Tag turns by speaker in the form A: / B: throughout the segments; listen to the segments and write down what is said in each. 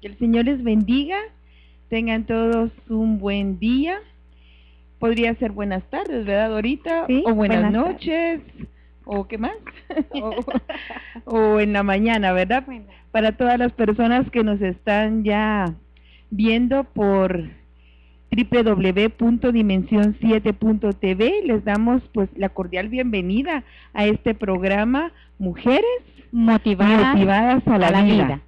A: Que el Señor les bendiga. Tengan todos un buen día. Podría ser buenas tardes, ¿verdad, ahorita? o buenas, noches. ¿O qué más? o, en la mañana, ¿verdad? Para todas las personas que nos están ya viendo por www.dimensión7.tv, les damos pues la cordial bienvenida a este programa Mujeres motivadas, a la, vida.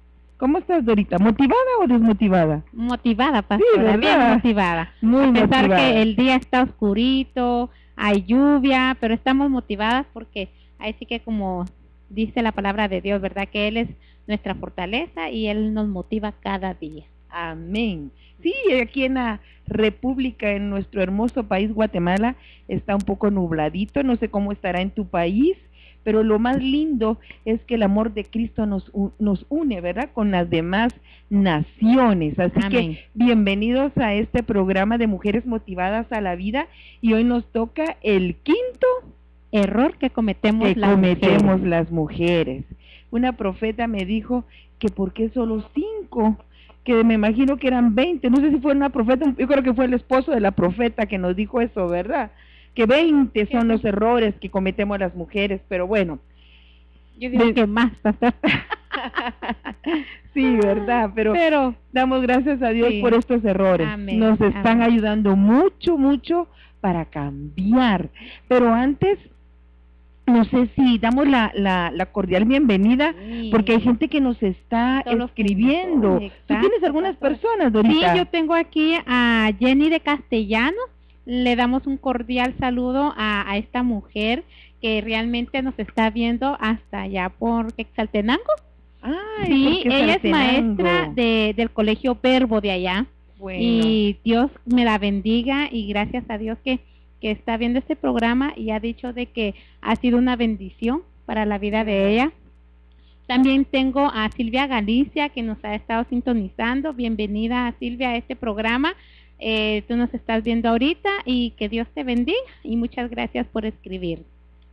A: ¿Cómo estás, Dorita? ¿Motivada o desmotivada?
B: Motivada, pastora, bien motivada. Muy a pesar que el día está oscurito, hay lluvia, pero estamos motivadas porque ahí sí que como dice la palabra de Dios, ¿verdad? Que Él es nuestra fortaleza y Él nos motiva cada día.
A: Amén. Sí, aquí en la República, en nuestro hermoso país Guatemala, está un poco nubladito, no sé cómo estará en tu país, pero lo más lindo es que el amor de Cristo nos, nos une, ¿verdad? Con las demás naciones. Así que bienvenidos a este programa de Mujeres Motivadas a la Vida y hoy nos toca el quinto error que cometemos, que las, cometemos mujeres. las mujeres. Una profeta me dijo que por qué solo cinco, que me imagino que eran veinte, no sé si fue una profeta, yo creo que fue el esposo de la profeta que nos dijo eso, ¿verdad? Que 20 son los errores que cometemos las mujeres, pero bueno.
B: Yo digo que más,
A: sí, ¿verdad? Pero, damos gracias a Dios por estos errores. Nos están ayudando mucho, mucho para cambiar. Pero antes, no sé si damos la, la, la cordial bienvenida, porque hay gente que nos está escribiendo. ¿Tú tienes algunas personas, Dorita?
B: Sí, yo tengo aquí a Jenny de Castellanos le damos un cordial saludo a, esta mujer que realmente nos está viendo hasta allá por Quetzaltenango. sí, ella es maestra de, del colegio Verbo de allá. Y Dios me la bendiga y gracias a Dios que, que está viendo este programa y ha dicho de que ha sido una bendición para la vida de ella. También tengo a Silvia Galicia que nos ha estado sintonizando. Bienvenida a Silvia a este programa. Eh, tú nos estás viendo ahorita y que Dios te bendiga y muchas gracias por escribir.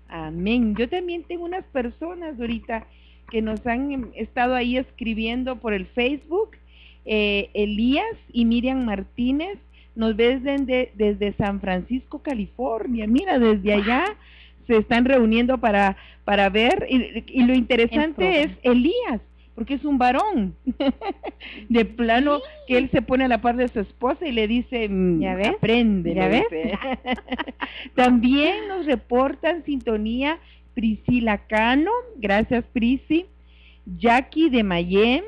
A: Amén. Yo también tengo unas personas ahorita que nos han estado ahí escribiendo por el Facebook. Eh, Elías y Miriam Martínez nos ven desde, desde San Francisco, California. Mira, desde allá se están reuniendo para, para ver. Y, lo interesante es Elías porque es un varón. de plano que él se pone a la par de su esposa y le dice, mm, ¿Ya ves? aprende. ¿Ya ves? También nos reportan sintonía Priscila Cano, gracias Prisi, Jackie de Mayem,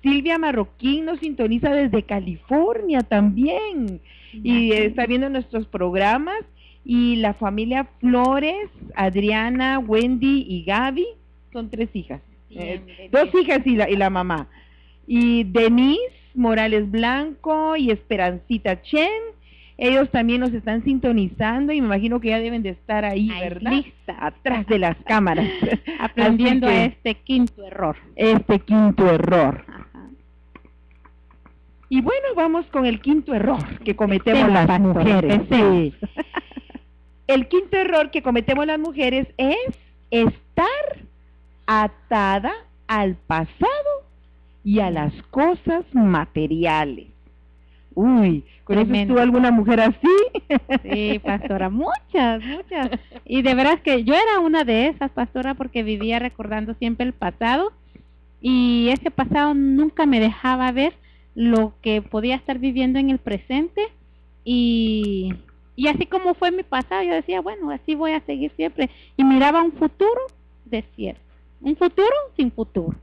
A: Silvia Marroquín nos sintoniza desde California también y está viendo nuestros programas y la familia Flores, Adriana, Wendy y Gaby, son tres hijas. Eh, dos hijas y la, y la mamá. Y Denise Morales Blanco y Esperancita Chen. Ellos también nos están sintonizando y me imagino que ya deben de estar ahí, ¿verdad? Atrás de las cámaras.
B: Aprendiendo este quinto error.
A: Este quinto error. Y bueno, vamos con el quinto error que cometemos las mujeres. El quinto error que cometemos las mujeres es estar atada al pasado y a las cosas materiales. Uy, ¿conoces tú alguna mujer así?
B: Sí, pastora, muchas, muchas. Y de veras que yo era una de esas, pastora, porque vivía recordando siempre el pasado y ese pasado nunca me dejaba ver lo que podía estar viviendo en el presente y, y así como fue mi pasado, yo decía, bueno, así voy a seguir siempre. Y miraba un futuro desierto. Un futuro sin futuro.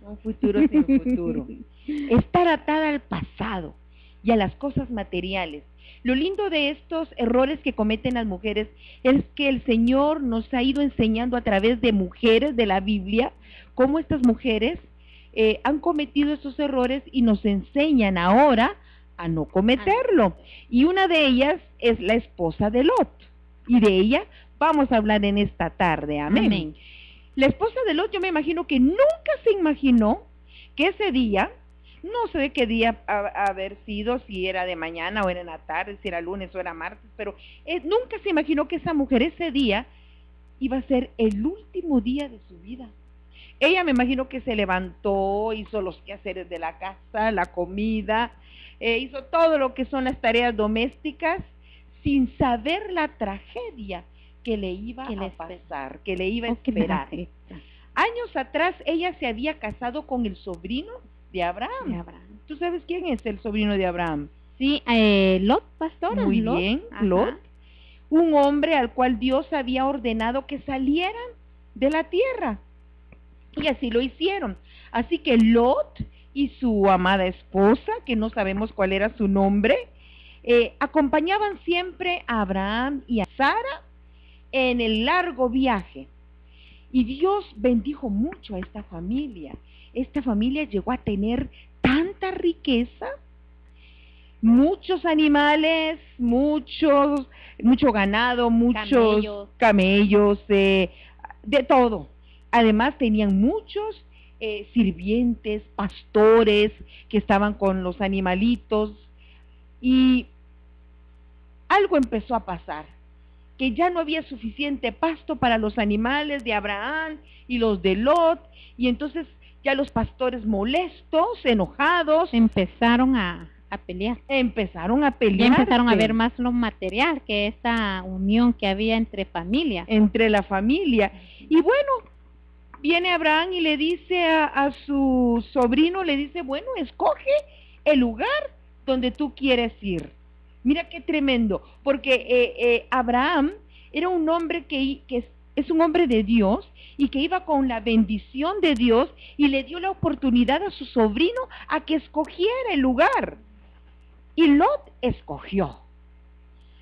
A: Un futuro sin futuro. Estar atada al pasado y a las cosas materiales. Lo lindo de estos errores que cometen las mujeres es que el Señor nos ha ido enseñando a través de mujeres de la Biblia cómo estas mujeres eh, han cometido esos errores y nos enseñan ahora a no cometerlo. Y una de ellas es la esposa de Lot. Y de ella vamos a hablar en esta tarde. Amén. La esposa de Lot, yo me imagino que nunca se imaginó que ese día, no sé qué día haber sido, si era de mañana o era en la tarde, si era lunes o era martes, pero eh, nunca se imaginó que esa mujer ese día iba a ser el último día de su vida. ella me imagino que se levantó, hizo los quehaceres de la casa, la comida, eh, hizo todo lo que son las tareas domésticas sin saber la tragedia que le iba a pasar, que le iba a esperar. Años atrás ella se había casado con el sobrino de Abraham. ¿Tú sabes quién es el sobrino de Abraham?
B: Sí, eh, Lot, pastor.
A: Muy bien, Lot. Un hombre al cual Dios había ordenado que salieran de la tierra. Y así lo hicieron. Así que Lot y su amada esposa, que no sabemos cuál era su nombre, eh, acompañaban siempre a Abraham y a Sara en el largo viaje. Y Dios bendijo mucho a esta familia. Esta familia llegó a tener tanta riqueza, muchos animales, muchos, mucho ganado, muchos camellos, eh, de todo. Además tenían muchos eh, sirvientes, pastores que estaban con los animalitos y algo empezó a pasar, que ya no había suficiente pasto para los animales de Abraham y los de Lot y entonces ya los pastores molestos, enojados,
B: empezaron a, a pelear.
A: Empezaron a pelear.
B: Empezaron a ver más lo material que esa unión que había entre familias.
A: Entre la familia. Y bueno, viene Abraham y le dice a, su sobrino, le dice, bueno, escoge el lugar donde tú quieres ir. Mira qué tremendo, porque eh, eh, Abraham era un hombre que, que es un hombre de Dios y que iba con la bendición de Dios y le dio la oportunidad a su sobrino a que escogiera el lugar. Y Lot escogió.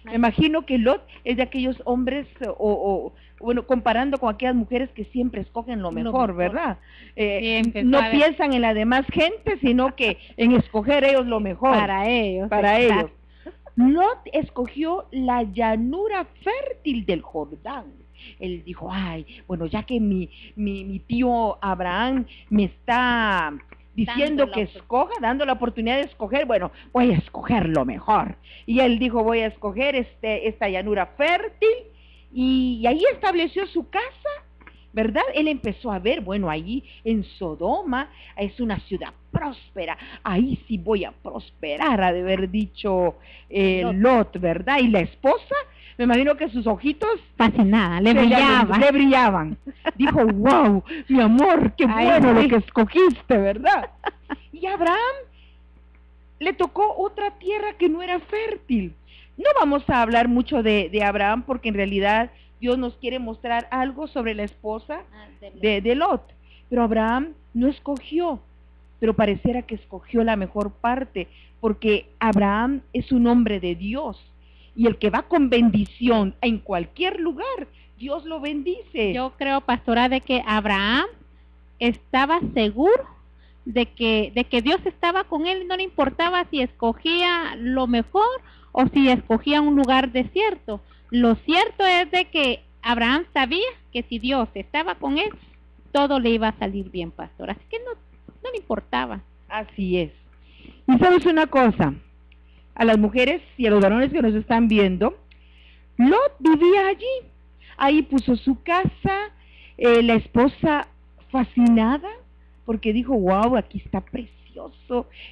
A: Me imagino que Lot es de aquellos hombres, o, bueno, comparando con aquellas mujeres que siempre escogen lo mejor, ¿verdad? Eh, no piensan en la demás gente, sino que en escoger ellos lo mejor.
B: Para ellos.
A: Para ellos. Lot escogió la llanura fértil del Jordán. Él dijo, ay, bueno, ya que mi, mi, mi tío Abraham me está diciendo que escoja, dando la oportunidad de escoger, bueno, voy a escoger lo mejor. Y él dijo, voy a escoger este, esta llanura fértil y, ahí estableció su casa. ¿Verdad? Él empezó a ver, bueno, allí en Sodoma es una ciudad próspera, ahí sí voy a prosperar, ha de haber dicho eh, Lot, ¿verdad? Y la esposa me imagino que sus ojitos
B: fascinada, le brillaban.
A: Le brillaban. Dijo, wow, mi amor, qué bueno lo que escogiste, ¿verdad? Y Abraham le tocó otra tierra que no era fértil. No vamos a hablar mucho de, de Abraham porque en realidad Dios nos quiere mostrar algo sobre la esposa ah, de, de Lot. Pero Abraham no escogió, pero pareciera que escogió la mejor parte, porque Abraham es un hombre de Dios y el que va con bendición en cualquier lugar, Dios lo bendice.
B: Yo creo, pastora, de que Abraham estaba seguro de que, de que Dios estaba con él, no le importaba si escogía lo mejor o si escogía un lugar desierto. Lo cierto es de que Abraham sabía que si Dios estaba con él, todo le iba a salir bien, pastor. Así que no, no le importaba.
A: Así es. Y sabes una cosa, a las mujeres y a los varones que nos están viendo, Lot vivía allí. Ahí puso su casa, eh, la esposa fascinada, porque dijo, wow, aquí está precioso,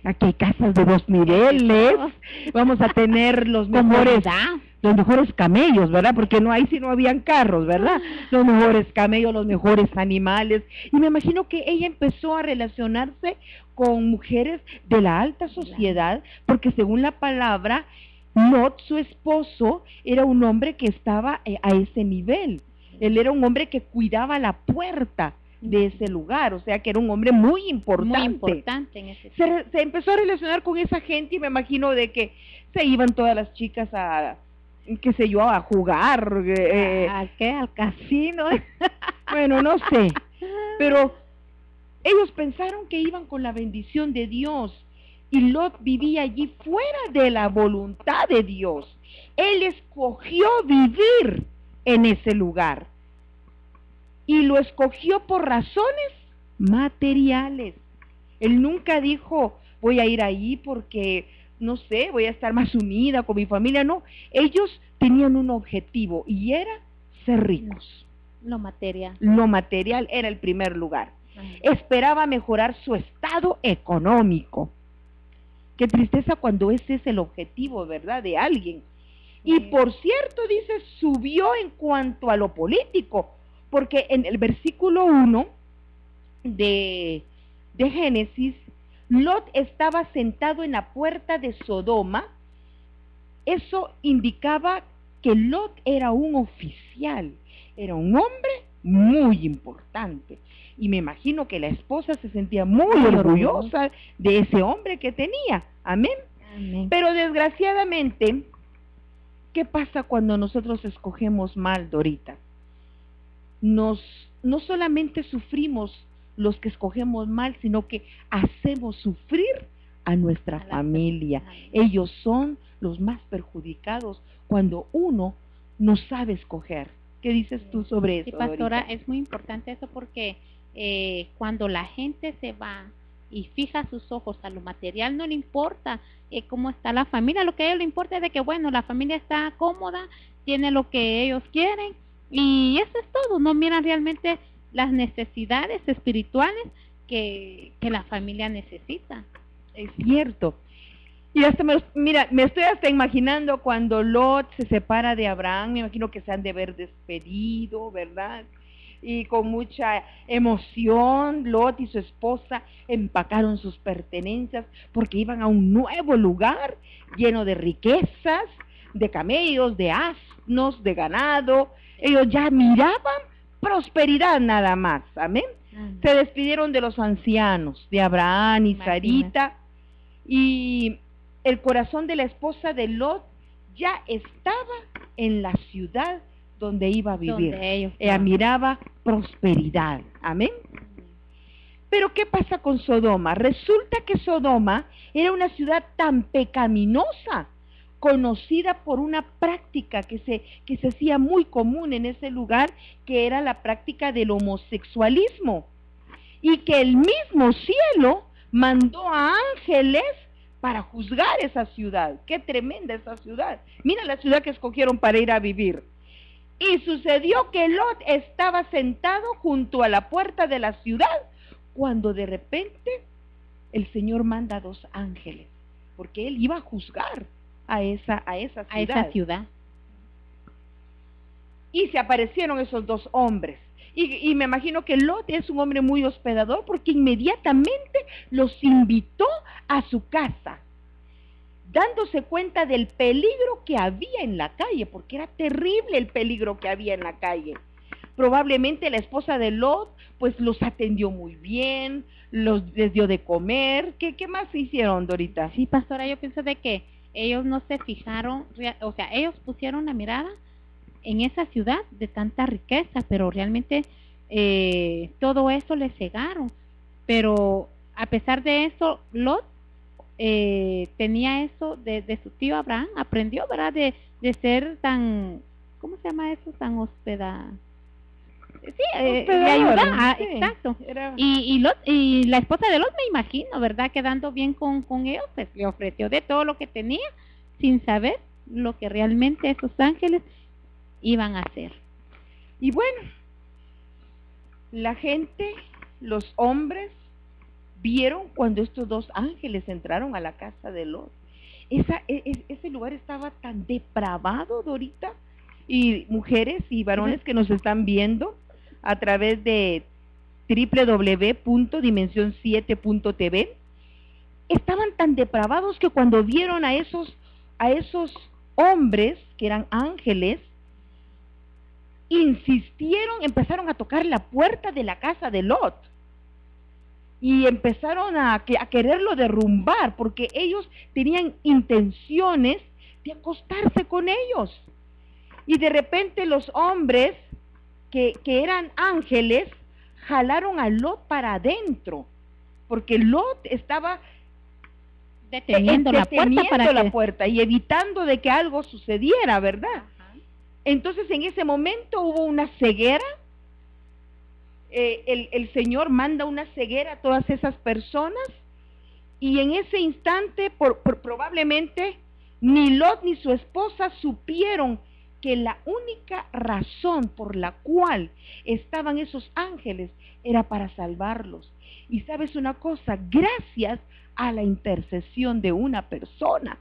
A: aquí hay casas de dos niveles, vamos a tener los mejores, los mejores camellos, ¿verdad? Porque no hay si no habían carros, ¿verdad? Los mejores camellos, los mejores animales. Y me imagino que ella empezó a relacionarse con mujeres de la alta sociedad, porque según la palabra, Lot, su esposo, era un hombre que estaba eh, a ese nivel. Él era un hombre que cuidaba la puerta de ese lugar, o sea que era un hombre muy importante. Muy
B: importante en ese
A: se, se, empezó a relacionar con esa gente y me imagino de que se iban todas las chicas a, qué sé yo, a jugar.
B: Eh, ¿A qué? ¿Al casino?
A: bueno, no sé. Pero ellos pensaron que iban con la bendición de Dios y Lot vivía allí fuera de la voluntad de Dios. Él escogió vivir en ese lugar y lo escogió por razones materiales. Él nunca dijo, voy a ir ahí porque no sé, voy a estar más unida con mi familia. No, ellos tenían un objetivo y era ser ricos.
B: Lo material.
A: Lo material era el primer lugar. esperaba mejorar su estado económico. Qué tristeza cuando ese es el objetivo, ¿verdad?, de alguien. Y por cierto, dice, subió en cuanto a lo político, porque en el versículo 1 de, de Génesis, Lot estaba sentado en la puerta de Sodoma. Eso indicaba que Lot era un oficial, era un hombre muy importante. Y me imagino que la esposa se sentía muy orgullosa de ese hombre que tenía. Amén. Pero desgraciadamente, ¿qué pasa cuando nosotros escogemos mal, Dorita? Nos, no solamente sufrimos los que escogemos mal, sino que hacemos sufrir a nuestra familia. Ellos son los más perjudicados cuando uno no sabe escoger. ¿Qué dices tú sobre eso?
B: Sí, pastora, es muy importante eso porque eh, cuando la gente se va y fija sus ojos a lo material, no le importa eh, cómo está la familia, lo que a ellos le importa es de que, bueno, la familia está cómoda, tiene lo que ellos quieren y eso es todo, no miran realmente las necesidades espirituales que, que la familia necesita.
A: Es cierto. Y hasta me, mira, me estoy hasta imaginando cuando Lot se separa de Abraham, me imagino que se han de ver despedido, ¿verdad? y con mucha emoción Lot y su esposa empacaron sus pertenencias porque iban a un nuevo lugar lleno de riquezas, de camellos, de asnos, de ganado. Ellos ya miraban prosperidad nada más. Amén. Se despidieron de los ancianos, de Abraham y Sarita, y el corazón de la esposa de Lot ya estaba en la ciudad donde iba a vivir. Ella miraba prosperidad. Amén. Pero ¿qué pasa con Sodoma? Resulta que Sodoma era una ciudad tan pecaminosa, conocida por una práctica que se, que se hacía muy común en ese lugar, que era la práctica del homosexualismo. Y que el mismo cielo mandó a ángeles para juzgar esa ciudad. Qué tremenda esa ciudad. Mira la ciudad que escogieron para ir a vivir. Y sucedió que Lot estaba sentado junto a la puerta de la ciudad cuando de repente el Señor manda a dos ángeles, porque él iba a juzgar a esa, a esa ciudad.
B: A esa ciudad.
A: Y se aparecieron esos dos hombres. Y, y, me imagino que Lot es un hombre muy hospedador porque inmediatamente los invitó a su casa dándose cuenta del peligro que había en la calle, porque era terrible el peligro que había en la calle. Probablemente la esposa de Lot, pues los atendió muy bien, los les dio de comer. ¿Qué, qué más hicieron, Dorita?
B: Sí, pastora, yo pienso de que ellos no se fijaron, o sea, ellos pusieron la mirada en esa ciudad de tanta riqueza, pero realmente eh, todo eso les cegaron. Pero a pesar de eso, Lot eh, tenía eso de, su tío Abraham, aprendió, ¿verdad? De, de ser tan, ¿cómo se llama eso? Tan hospeda. Sí, eh, ah, exacto. Y, y, y la esposa de Lot, me imagino, ¿verdad? Quedando bien con, con ellos, pues le ofreció de todo lo que tenía, sin saber lo que realmente esos ángeles iban a hacer.
A: Y bueno, la gente, los hombres, vieron cuando estos dos ángeles entraron a la casa de Lot. Esa, e, e, ese lugar estaba tan depravado, Dorita, y mujeres y varones que nos están viendo a través de www.dimensión7.tv, estaban tan depravados que cuando vieron a esos, a esos hombres, que eran ángeles, insistieron, empezaron a tocar la puerta de la casa de Lot y empezaron a, a, quererlo derrumbar porque ellos tenían intenciones de acostarse con ellos. Y de repente los hombres que, que eran ángeles jalaron a Lot para adentro, porque Lot estaba
B: deteniendo, la, puerta para
A: la puerta y evitando de que algo sucediera, ¿verdad? Entonces en ese momento hubo una ceguera eh, el, Señor manda una ceguera a todas esas personas y en ese instante por, probablemente ni Lot ni su esposa supieron que la única razón por la cual estaban esos ángeles era para salvarlos. Y sabes una cosa, gracias a la intercesión de una persona.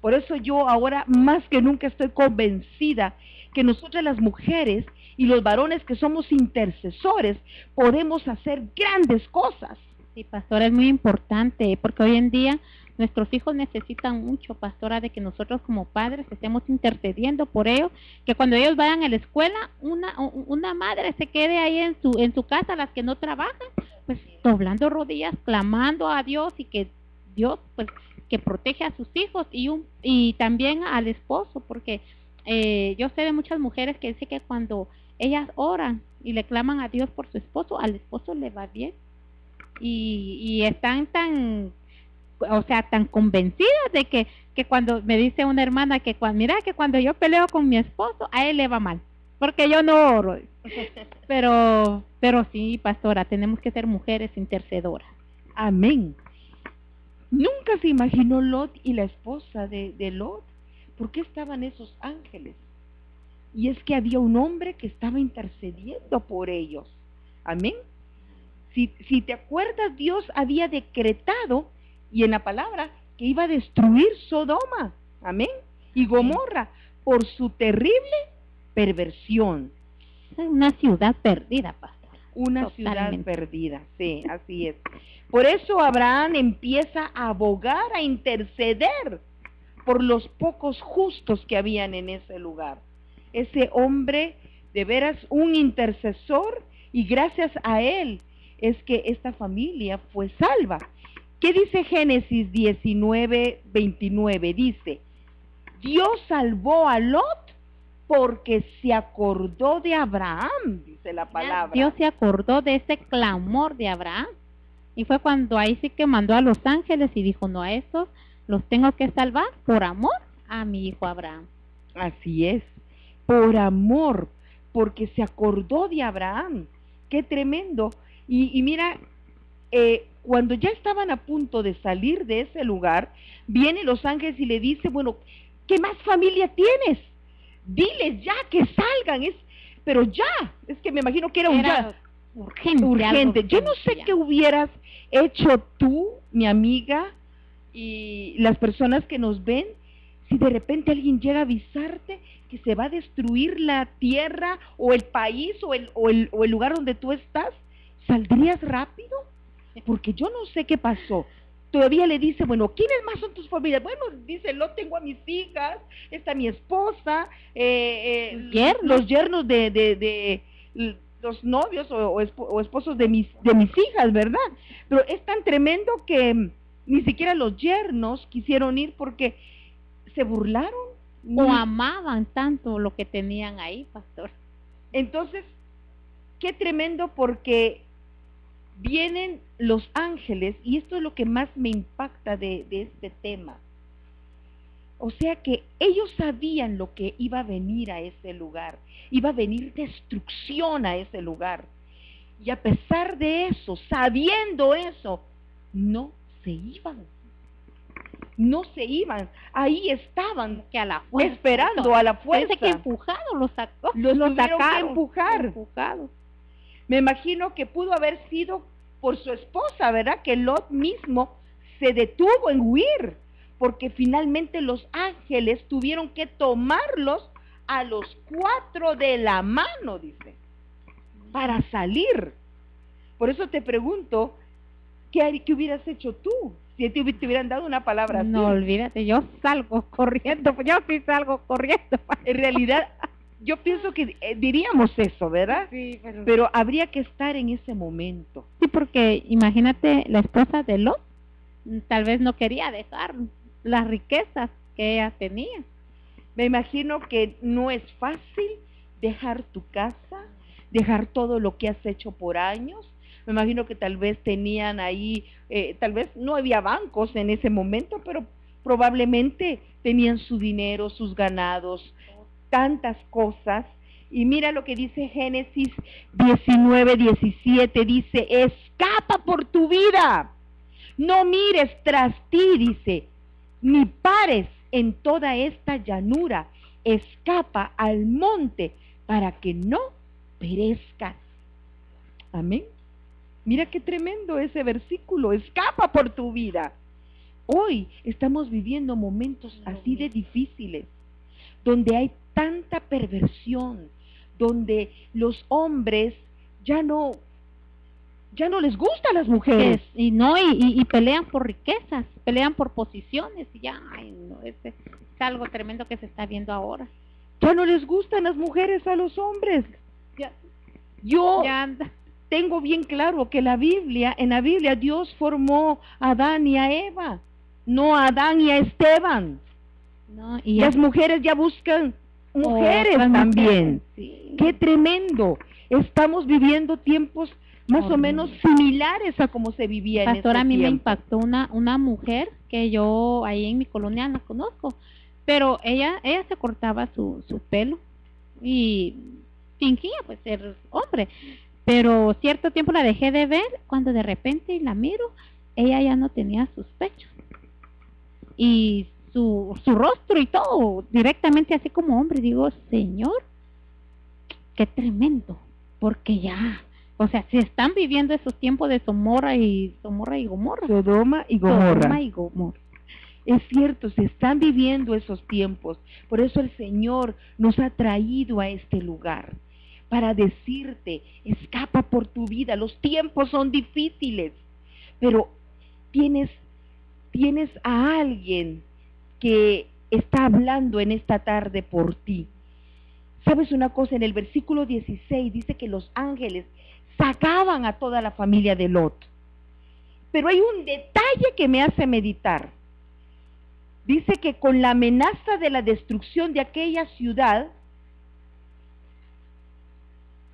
A: Por eso yo ahora más que nunca estoy convencida que nosotras las mujeres y los varones que somos intercesores podemos hacer grandes cosas.
B: Sí, pastora, es muy importante porque hoy en día nuestros hijos necesitan mucho, pastora, de que nosotros como padres estemos intercediendo por ellos, que cuando ellos vayan a la escuela, una, una madre se quede ahí en su, en su casa, las que no trabajan, pues doblando rodillas, clamando a Dios y que Dios, pues, que protege a sus hijos y, un, y también al esposo, porque eh, yo sé de muchas mujeres que dicen que cuando ellas oran y le claman a Dios por su esposo, al esposo le va bien. Y, y están tan, o sea, tan convencidas de que, que cuando me dice una hermana que cuando, mira que cuando yo peleo con mi esposo, a él le va mal, porque yo no oro. Pero, pero sí, pastora, tenemos que ser mujeres intercedoras.
A: Amén. Nunca se imaginó Lot y la esposa de, de Lot. ¿Por qué estaban esos ángeles? Y es que había un hombre que estaba intercediendo por ellos. Amén. Si, si te acuerdas, Dios había decretado, y en la palabra, que iba a destruir Sodoma. Amén. Y Gomorra por su terrible perversión.
B: Una ciudad perdida, pastor.
A: Una ciudad perdida, sí, así es. Por eso Abraham empieza a abogar, a interceder por los pocos justos que habían en ese lugar. Ese hombre, de veras, un intercesor, y gracias a él es que esta familia fue salva. ¿Qué dice Génesis 19, 29? Dice, Dios salvó a Lot porque se acordó de Abraham, dice la palabra.
B: Dios se acordó de ese clamor de Abraham. Y fue cuando ahí sí que mandó a los ángeles y dijo, no, a esos los tengo que salvar por amor a mi hijo Abraham.
A: Así es, por amor, porque se acordó de Abraham. Qué tremendo. Y, y mira, eh, cuando ya estaban a punto de salir de ese lugar, vienen los ángeles y le dice, bueno, ¿qué más familia tienes? diles ya que salgan, es, pero ya, es que me imagino que era un ya urgente. urgente. Yo no sé qué hubieras hecho tú, mi amiga, y las personas que nos ven, si de repente alguien llega a avisarte que se va a destruir la tierra o el país o el, o el, o el lugar donde tú estás, ¿saldrías rápido? Porque yo no sé qué pasó todavía le dice, bueno, ¿quiénes más son tus familias? Bueno, dice, lo tengo a mis hijas, está mi esposa, eh, eh los yernos de, de, de, los novios o, esposos de mis, de mis hijas, ¿verdad? Pero es tan tremendo que ni siquiera los yernos quisieron ir porque se burlaron.
B: O amaban tanto lo que tenían ahí, pastor.
A: Entonces, qué tremendo porque vienen los ángeles, y esto es lo que más me impacta de, este tema. O sea que ellos sabían lo que iba a venir a ese lugar, iba a venir destrucción a ese lugar. Y a pesar de eso, sabiendo eso, no se iban. No se iban, ahí estaban
B: que a la
A: esperando a la fuerza.
B: que empujado los sacó.
A: Los, los que empujar. Empujado. Me imagino que pudo haber sido por su esposa, ¿verdad? Que Lot mismo se detuvo en huir, porque finalmente los ángeles tuvieron que tomarlos a los cuatro de la mano, dice, para salir. Por eso te pregunto, ¿qué, qué hubieras hecho tú? Si te, hubieran dado una palabra así.
B: No, olvídate, yo salgo corriendo, yo sí salgo corriendo.
A: En realidad, yo pienso que eh, diríamos eso, ¿verdad?
B: Sí, pero...
A: pero... habría que estar en ese momento.
B: Sí, porque imagínate la esposa de Lot, mm, tal vez no quería dejar las riquezas que ella tenía.
A: Me imagino que no es fácil dejar tu casa, dejar todo lo que has hecho por años. Me imagino que tal vez tenían ahí, eh, tal vez no había bancos en ese momento, pero probablemente tenían su dinero, sus ganados, tantas cosas. Y mira lo que dice Génesis 19, 17, dice, escapa por tu vida, no mires tras ti, dice, ni pares en toda esta llanura, escapa al monte para que no perezcas. Amén. Mira qué tremendo ese versículo, escapa por tu vida. Hoy estamos viviendo momentos así de difíciles, donde hay tanta perversión, donde los hombres ya no ya no les gusta a las mujeres.
B: Y no y, y, pelean por riquezas pelean por posiciones y ya ay no es, es algo tremendo que se está viendo ahora.
A: Ya no les gustan las mujeres a los hombres.
B: Ya,
A: yo
B: ya
A: tengo bien claro que la Biblia en la Biblia Dios formó a Adán y a Eva no a Adán y a Esteban.
B: No y
A: las mujeres ya buscan mujeres también
B: mujeres, sí.
A: qué tremendo. Estamos viviendo tiempos más o menos similares a como se vivía en
B: Pastor,
A: ese
B: a mí me impactó una, una mujer que yo ahí en mi colonia la conozco, pero ella, ella se cortaba su, su pelo y fingía pues ser hombre, pero cierto tiempo la dejé de ver cuando de repente la miro, ella ya no tenía sus pechos. Y su, su rostro y todo directamente así como hombre, digo, señor, qué tremendo, porque ya, o sea, se están viviendo esos tiempos de Somorra y Somorra y Gomorra.
A: Sodoma y Gomorra.
B: Sodoma y Gomorra.
A: Es cierto, se están viviendo esos tiempos. Por eso el Señor nos ha traído a este lugar para decirte, escapa por tu vida. Los tiempos son difíciles, pero tienes tienes a alguien que está hablando en esta tarde por ti. ¿Sabes una cosa? En el versículo 16 dice que los ángeles sacaban a toda la familia de Lot. Pero hay un detalle que me hace meditar. Dice que con la amenaza de la destrucción de aquella ciudad,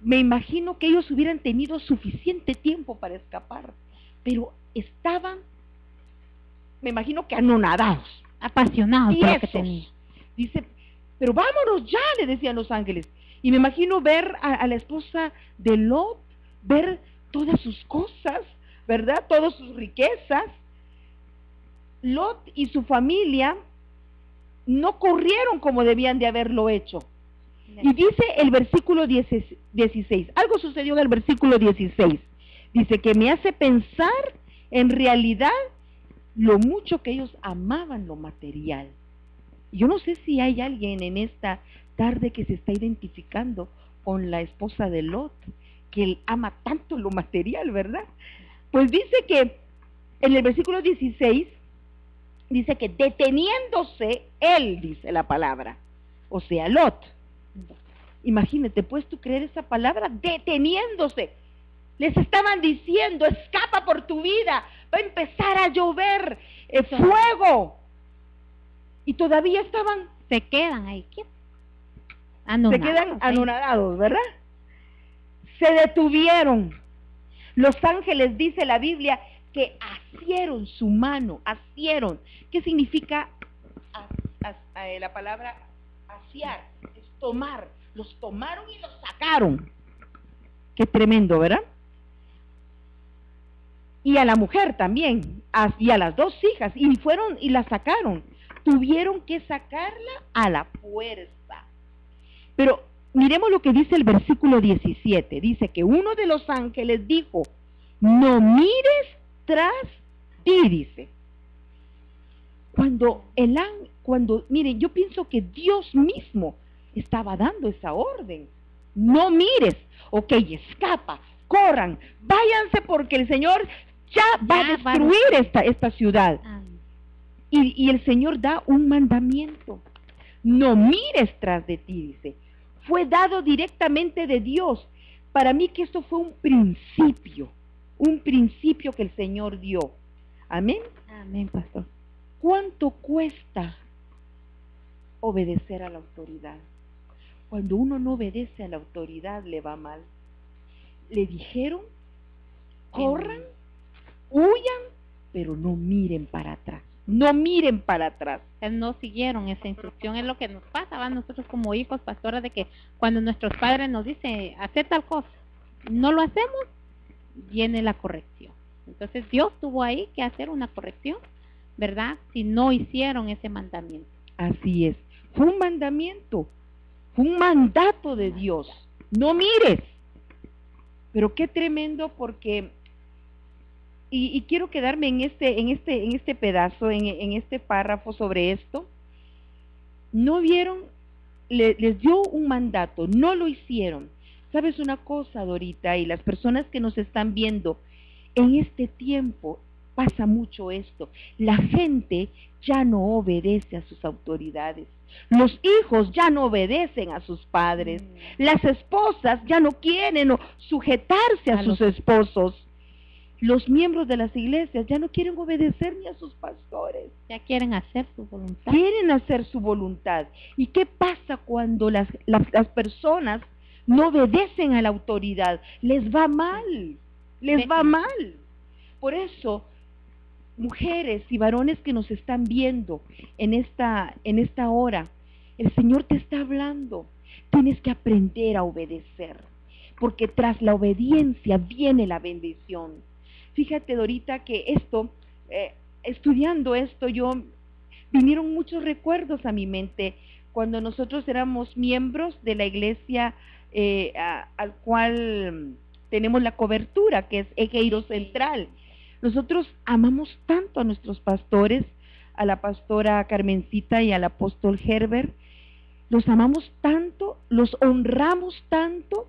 A: me imagino que ellos hubieran tenido suficiente tiempo para escapar, pero estaban, me imagino que anonadados,
B: Apasionados por lo que
A: tiesos.
B: tenía.
A: Dice, pero vámonos ya, le decían los ángeles. Y me imagino ver a, a la esposa de Lot, ver todas sus cosas, ¿verdad? Todas sus riquezas. Lot y su familia no corrieron como debían de haberlo hecho. Y dice el versículo 10 16, algo sucedió en el versículo 16. Dice que me hace pensar en realidad lo mucho que ellos amaban lo material. Yo no sé si hay alguien en esta tarde que se está identificando con la esposa de Lot, que él ama tanto lo material, ¿verdad? Pues dice que en el versículo 16, dice que deteniéndose, él dice la palabra, o sea, Lot. Imagínate, ¿puedes tú creer esa palabra? Deteniéndose. Les estaban diciendo, escapa por tu vida, va a empezar a llover eh, fuego. Y todavía estaban,
B: Se quedan ahí quietos.
A: se
B: Anonadados,
A: quedan
B: ahí.
A: anonadados, ¿verdad? Se detuvieron. Los ángeles, dice la Biblia, que asieron su mano, asieron. ¿Qué significa as- as- eh, la palabra asiar? Es tomar. Los tomaron y los sacaron. Qué tremendo, ¿verdad? Y a la mujer también, y a las dos hijas, y fueron y la sacaron. Tuvieron que sacarla a la fuerza. Pero miremos lo que dice el versículo 17. Dice que uno de los ángeles dijo, no mires tras ti, dice. Cuando el ángel, cuando, miren, yo pienso que Dios mismo estaba dando esa orden. No mires, ok, escapa, corran, váyanse porque el Señor ya va a
B: Ya va a
A: destruir esta, esta ciudad.
B: Ah,
A: Y, y el Señor da un mandamiento. No mires tras de ti, dice. Fue dado directamente de Dios. Para mí que esto fue un principio, un principio que el Señor dio. Amén.
B: Amén, pastor.
A: ¿Cuánto cuesta obedecer a la autoridad? Cuando uno no obedece a la autoridad le va mal. Le dijeron, corran, huyan, pero no miren para atrás. No miren para atrás.
B: No siguieron esa instrucción, es lo que nos pasa, ¿va? nosotros como hijos, pastoras, de que cuando nuestros padres nos dicen, hacer tal cosa, no lo hacemos, viene la corrección. Entonces Dios tuvo ahí que hacer una corrección, ¿verdad? Si no hicieron ese mandamiento.
A: Así es. fue un mandamiento, fue un mandato de Dios. No mires. Pero qué tremendo porque y, quiero quedarme en este, en este, en este pedazo, en, en este párrafo sobre esto. No vieron, les dio un mandato, no lo hicieron. ¿Sabes una cosa, Dorita? Y las personas que nos están viendo, en este tiempo pasa mucho esto. La gente ya no obedece a sus autoridades. Los hijos ya no obedecen a sus padres. Mm. Las esposas ya no quieren sujetarse a, sus esposos los miembros de las iglesias ya no quieren obedecer ni a sus pastores.
B: Ya quieren hacer su voluntad.
A: Quieren hacer su voluntad. ¿Y qué pasa cuando las, las, personas no obedecen a la autoridad? Les va mal, les va mal. Por eso, mujeres y varones que nos están viendo en esta, en esta hora, el Señor te está hablando. Tienes que aprender a obedecer, porque tras la obediencia viene la bendición. Fíjate, Dorita, que esto, eh, estudiando esto, yo vinieron muchos recuerdos a mi mente cuando nosotros éramos miembros de la iglesia eh, al cual tenemos la cobertura, que es Egeiro Central. Nosotros amamos tanto a nuestros pastores, a la pastora Carmencita y al apóstol Herbert. Los amamos tanto, los honramos tanto,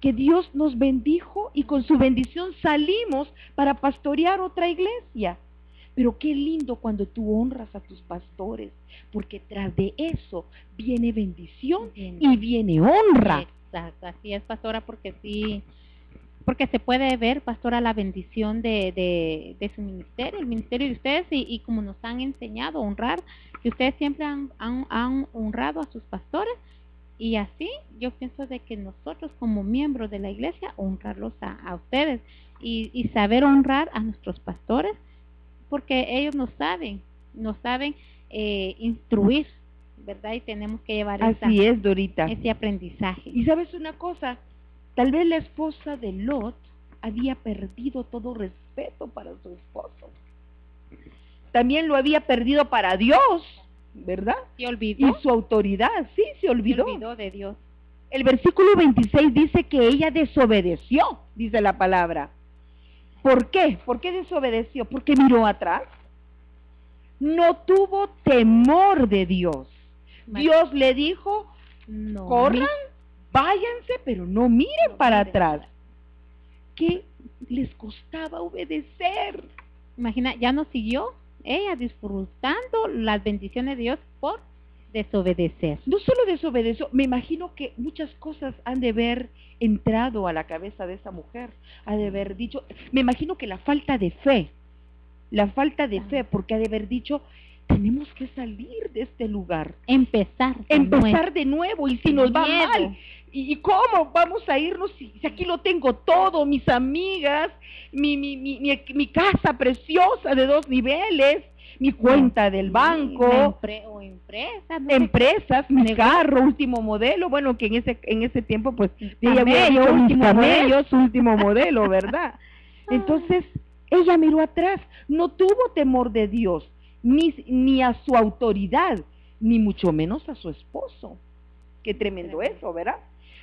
A: que Dios nos bendijo y con su bendición salimos para pastorear otra iglesia. Pero qué lindo cuando tú honras a tus pastores, porque tras de eso viene bendición y viene honra.
B: Exacto, así es, pastora, porque sí, porque se puede ver, pastora, la bendición de, de, su ministerio, el ministerio de ustedes, y, como nos han enseñado a honrar, que ustedes siempre han, han honrado a sus pastores, y así yo pienso de que nosotros como miembros de la iglesia honrarlos a, ustedes y, saber honrar a nuestros pastores porque ellos nos saben, nos saben eh, instruir, ¿verdad? Y tenemos que llevar
A: Así es, Dorita.
B: ese aprendizaje.
A: Y sabes una cosa, tal vez la esposa de Lot había perdido todo respeto para su esposo. También lo había perdido para Dios ¿verdad?
B: Se olvidó.
A: Y su autoridad, sí, se olvidó.
B: Se olvidó de Dios.
A: El versículo 26 dice que ella desobedeció, dice la palabra. ¿Por qué? ¿Por qué desobedeció? Porque miró atrás. No tuvo temor de Dios. Dios le dijo, no, corran, váyanse, pero no miren para atrás. ¿Qué les costaba obedecer?
B: Imagina, ya no siguió ella disfrutando las bendiciones de Dios por desobedecer.
A: No solo desobedeció, me imagino que muchas cosas han de haber entrado a la cabeza de esa mujer, ha de haber dicho, me imagino que la falta de fe, la falta de fe, porque ha de haber dicho, tenemos que salir de este lugar.
B: Empezar.
A: Empezar de nuevo, y si nos va mal, ¿Y, cómo vamos a irnos si, aquí lo tengo todo? Mis amigas, mi, mi, mi, mi, casa preciosa de dos niveles, mi cuenta del banco.
B: o empresas.
A: empresas, mi carro, último modelo. Bueno, que en ese, en ese tiempo, pues, ella había último modelo. último modelo, ¿verdad? Entonces, ella miró atrás, no tuvo temor de Dios, ni, ni a su autoridad, ni mucho menos a su esposo. Qué tremendo eso, ¿verdad?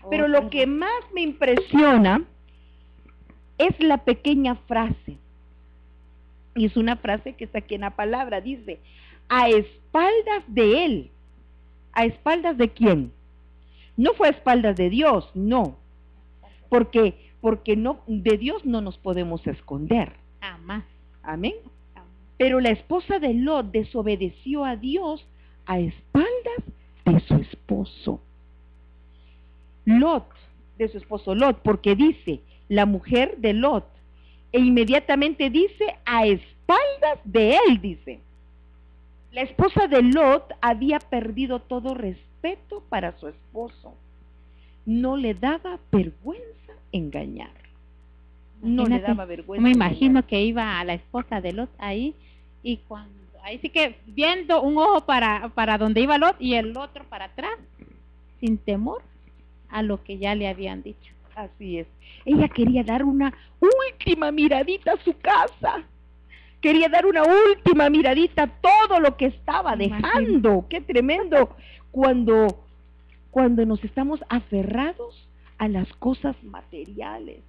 A: Pero lo que más me impresiona es la pequeña frase. Y es una frase que está aquí en la palabra. Dice, a espaldas de él. ¿A espaldas de quién? No fue a espaldas de Dios, no. Porque, porque no, de Dios no nos podemos esconder.
B: Jamás.
A: Amén. Pero la esposa de Lot desobedeció a Dios a espaldas de su esposo. Lot, de su esposo Lot, porque dice la mujer de Lot, e inmediatamente dice a espaldas de él, dice. La esposa de Lot había perdido todo respeto para su esposo. No le daba vergüenza engañar.
B: No le daba vergüenza. Me imagino que iba a la esposa de Lot ahí y cuando ahí sí que viendo un ojo para para donde iba Lot y el otro para atrás sin temor a lo que ya le habían dicho.
A: Así es. Ella quería dar una última miradita a su casa. quería dar una última miradita a todo lo que estaba dejando. Qué tremendo cuando cuando nos estamos aferrados a las cosas materiales.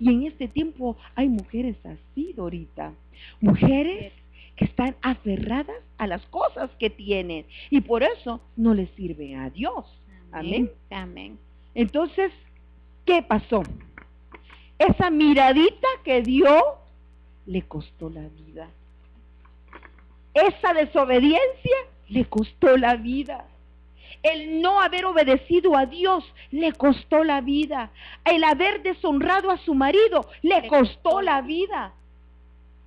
A: Y en este tiempo hay mujeres así, Dorita. Mujeres que están aferradas a las cosas que tienen y por eso no les sirven a Dios. Amén.
B: Amén.
A: Entonces, ¿qué pasó? Esa miradita que dio le costó la vida. Esa desobediencia le costó la vida. El no haber obedecido a Dios le costó la vida. El haber deshonrado a su marido le costó la vida.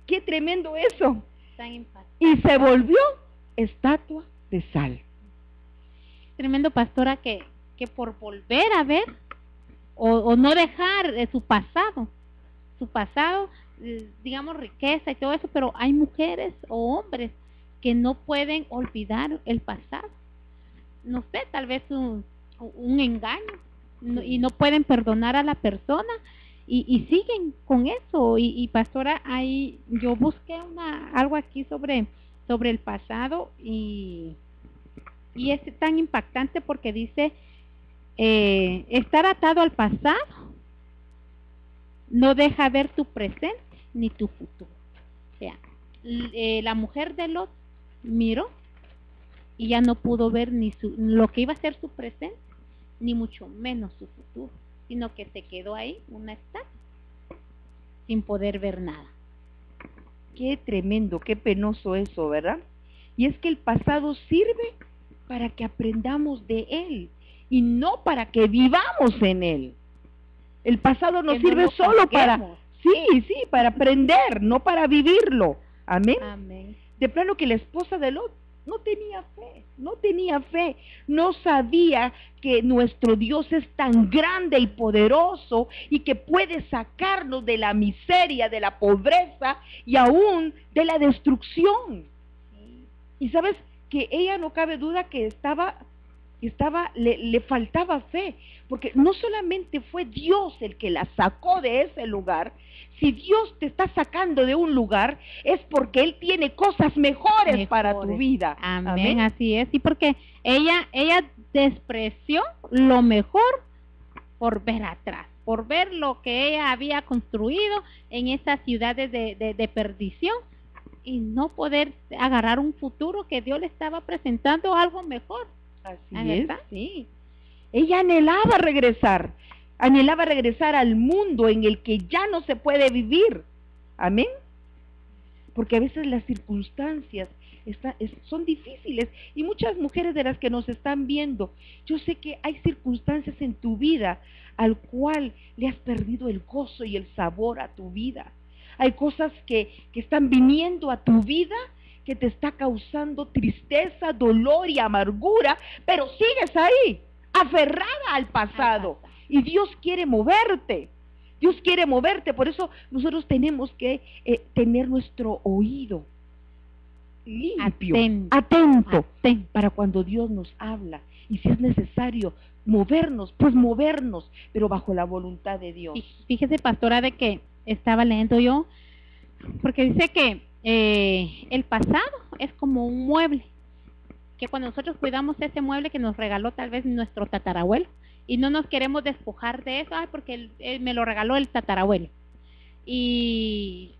A: Qué tremendo eso. Y se volvió estatua de sal.
B: Tremendo pastora que, que por volver a ver o, no dejar de su pasado, su pasado, eh, digamos riqueza y todo eso, pero hay mujeres o hombres que no pueden olvidar el pasado no sé, tal vez un, un engaño y no pueden perdonar a la persona y, y siguen con eso. Y, y, pastora, ahí yo busqué una, algo aquí sobre, sobre el pasado y, y es tan impactante porque dice, eh, estar atado al pasado no deja ver tu presente ni tu futuro. O sea, eh, la mujer de Lot miró y ya no pudo ver ni su, lo que iba a ser su presente, ni mucho menos su futuro, sino que se quedó ahí una estatua, sin poder ver nada.
A: Qué tremendo, qué penoso eso, ¿verdad? Y es que el pasado sirve para que aprendamos de él y no para que vivamos en él. El pasado nos sirve solo para, sí, sí, para aprender, no para vivirlo. Amén.
B: Amén.
A: De plano que la esposa de Lot no tenía fe, no tenía fe, no sabía que nuestro Dios es tan grande y poderoso y que puede sacarnos de la miseria, de la pobreza y aún de la destrucción. Y sabes que ella no cabe duda que estaba, estaba le, le faltaba fe, porque no solamente fue Dios el que la sacó de ese lugar, si Dios te está sacando de un lugar, es porque Él tiene cosas mejores, para tu vida.
B: Amén, así es. Y porque ella, ella despreció lo mejor por ver atrás, por ver lo que ella había construido en esas ciudades de, perdición y no poder agarrar un futuro que Dios le estaba presentando algo mejor.
A: Así es, sí. Ella anhelaba regresar, anhelaba regresar al mundo en el que ya no se puede vivir. Amén. Porque a veces las circunstancias son difíciles y muchas mujeres de las que nos están viendo, yo sé que hay circunstancias en tu vida al cual le has perdido el gozo y el sabor a tu vida. Hay cosas que, que están viniendo a tu vida que te está causando tristeza, dolor y amargura, pero sigues ahí, aferrada al pasado. Y Dios quiere moverte. Dios quiere moverte. Por eso nosotros tenemos que eh, tener nuestro oído limpio, atento, para cuando Dios nos habla. Y si es necesario movernos, pues movernos, pero bajo la voluntad de Dios.
B: Fíjese, pastora, de que estaba leyendo yo, porque dice que eh, el pasado es como un mueble, que cuando nosotros cuidamos ese mueble que nos regaló tal vez nuestro tatarabuelo, y no nos queremos despojar de eso, porque él, me lo regaló el tatarabuelo. Y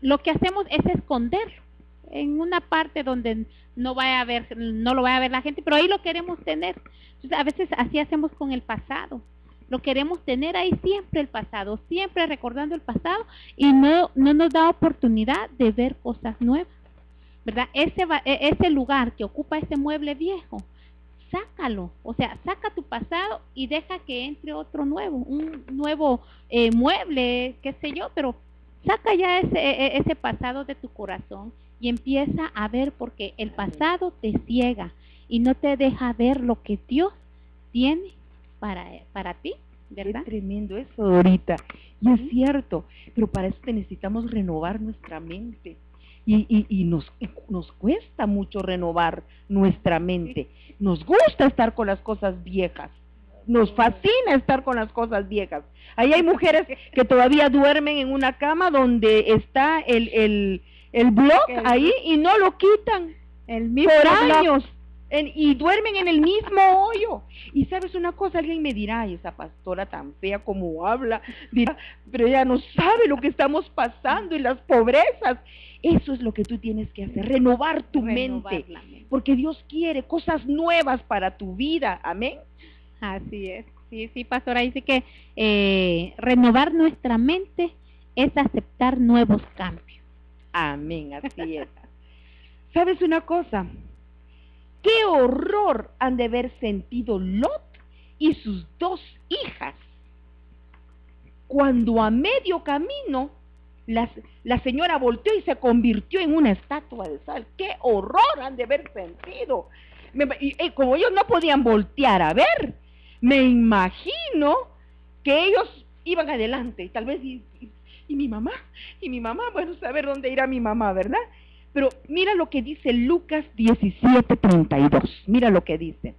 B: lo que hacemos es esconderlo en una parte donde no vaya a ver, no lo vaya a ver la gente, pero ahí lo queremos tener. Entonces, a veces así hacemos con el pasado. Lo queremos tener ahí siempre el pasado, siempre recordando el pasado y no, no nos da oportunidad de ver cosas nuevas. ¿Verdad? Ese, e, ese lugar que ocupa ese mueble viejo, sácalo, o sea, saca tu pasado y deja que entre otro nuevo, un nuevo eh, mueble, qué sé yo, pero saca ya ese, e, e, ese pasado de tu corazón y empieza a ver porque el pasado te ciega y no te deja ver lo que Dios tiene para, para ti, ¿verdad?
A: Qué tremendo eso ahorita. Y es cierto, pero para eso necesitamos renovar nuestra mente. Y, y, y nos, nos cuesta mucho renovar nuestra mente. Nos gusta estar con las cosas viejas. Nos fascina estar con las cosas viejas. Ahí hay mujeres que todavía duermen en una cama donde está el, el, el blog ahí y no lo quitan
B: El mismo
A: por años en- y duermen en el mismo hoyo. Y sabes una cosa, alguien me dirá, "Ay, esa pastora tan fea como habla, dirá, pero ella no sabe lo que estamos pasando y las pobrezas. Eso es lo que tú tienes que hacer, renovar tu
B: Renovar
A: mente,
B: la mente.
A: porque Dios quiere cosas nuevas para tu vida. Amén.
B: Así es. Sí, sí, pastora, dice que eh, renovar nuestra mente es aceptar nuevos cambios.
A: Amén, así es. ¿Sabes una cosa? ¿Qué horror han de haber sentido Lot y sus dos hijas cuando a medio camino la, la señora volteó y se convirtió en una estatua de sal? ¡Qué horror han de haber sentido! Me- y, y como ellos no podían voltear a ver, me imagino que ellos iban adelante y tal vez y, y- y mi mamá, y mi mamá, bueno, saber dónde irá mi mamá, ¿verdad? Pero mira lo que dice Lucas 17:32, mira lo que dice.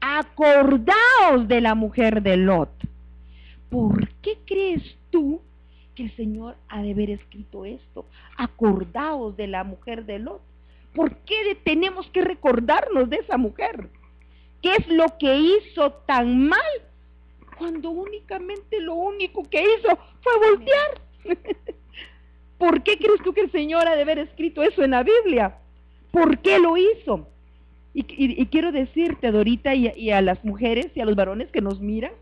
A: Acordaos de la mujer de Lot. ¿Por qué crees tú que el Señor ha de haber escrito esto? Acordaos de la mujer de Lot. ¿Por qué tenemos que recordarnos de esa mujer? ¿Qué es lo que hizo tan mal cuando únicamente lo único que hizo fue voltear? ¿Por qué crees tú que el Señor ha de haber escrito eso en la Biblia? ¿Por qué lo hizo? Y, y- y quiero decirte, Dorita, y, a- y a las mujeres y a los varones que nos miran,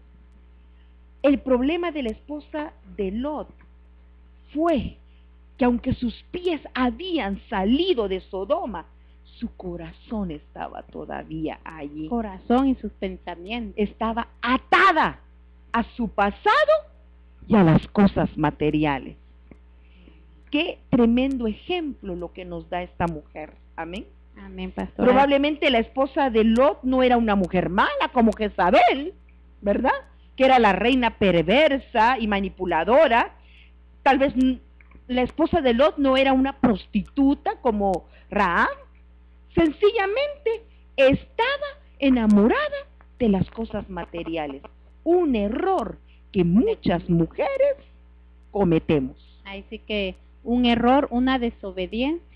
A: el problema de la esposa de Lot fue que aunque sus pies habían salido de Sodoma, su corazón estaba todavía allí.
B: Corazón y sus pensamientos.
A: Estaba atada a su pasado y a las cosas materiales. Qué tremendo ejemplo lo que nos da esta mujer. Amén.
B: Amén, pastora.
A: Probablemente la esposa de Lot no era una mujer mala como Jezabel, ¿verdad? Que era la reina perversa y manipuladora. Tal vez la esposa de Lot no era una prostituta como Raab. Sencillamente estaba enamorada de las cosas materiales. Un error que muchas mujeres cometemos.
B: Ahí sí que un error, una desobediencia,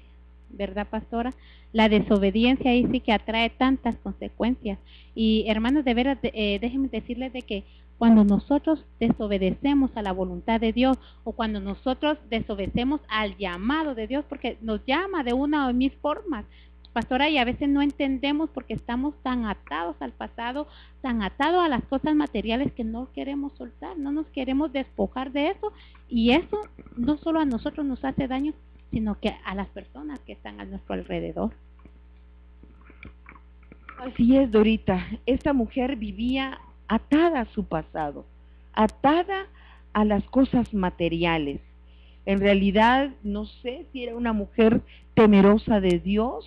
B: ¿verdad, pastora? La desobediencia ahí sí que atrae tantas consecuencias. Y hermanos, de veras, de- eh, déjenme decirles de que cuando nosotros desobedecemos a la voluntad de Dios o cuando nosotros desobedecemos al llamado de Dios, porque nos llama de una o mil formas, pastora, y a veces no entendemos porque estamos tan atados al pasado, tan atados a las cosas materiales que no queremos soltar, no nos queremos despojar de eso y eso no solo a nosotros nos hace daño, sino que a las personas que están a nuestro alrededor.
A: Así es, Dorita. Esta mujer vivía atada a su pasado, atada a las cosas materiales. En realidad, no sé si era una mujer temerosa de Dios,